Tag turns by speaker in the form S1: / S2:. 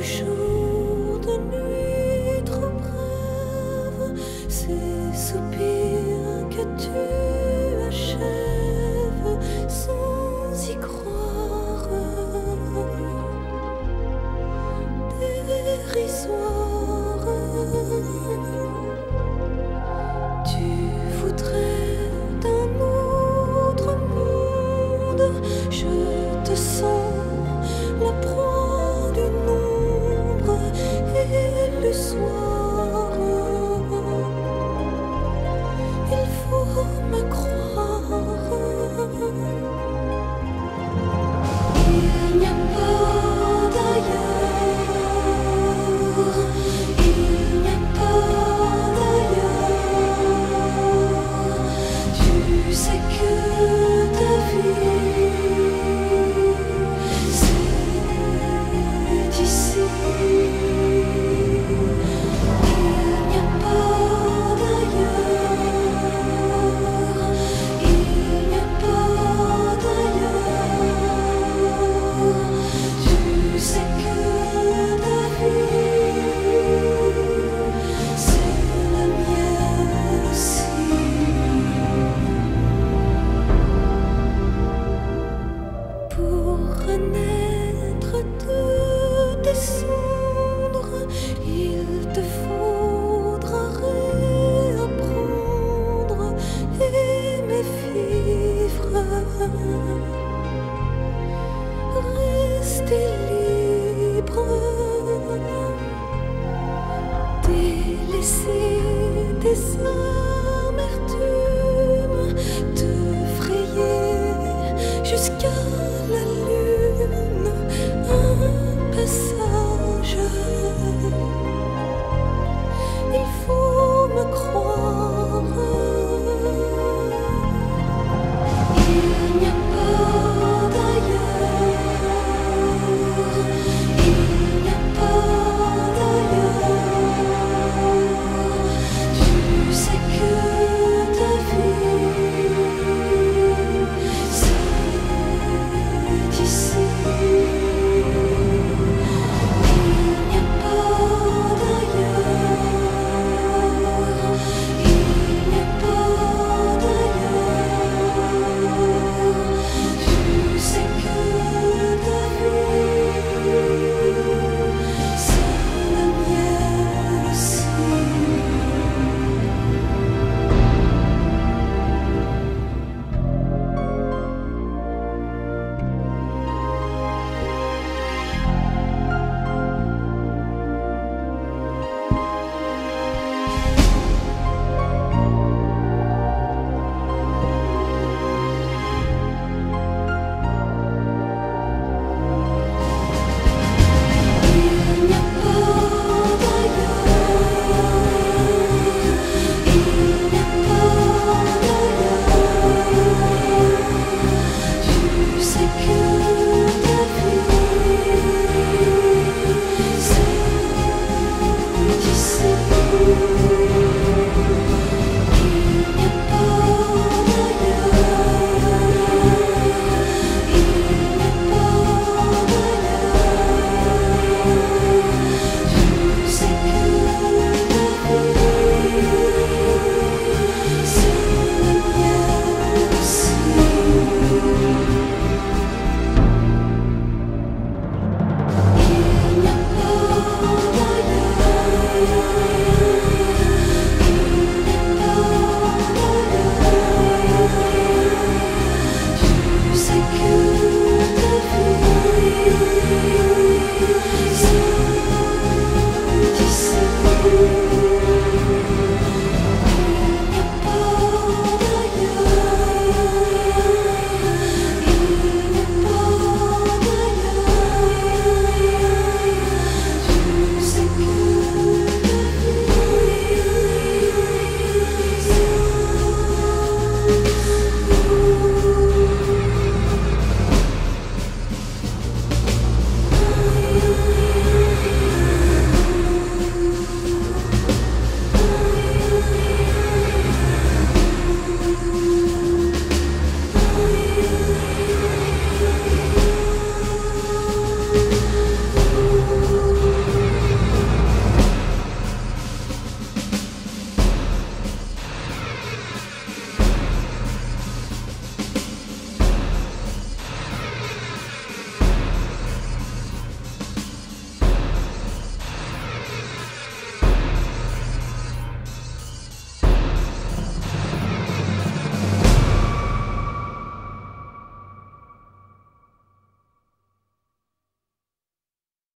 S1: Toujours de nuit trop brève, ces soupirs que tu achèves sans y croire dérisoire. Tu voudrais d'un autre monde, je te sens la proie.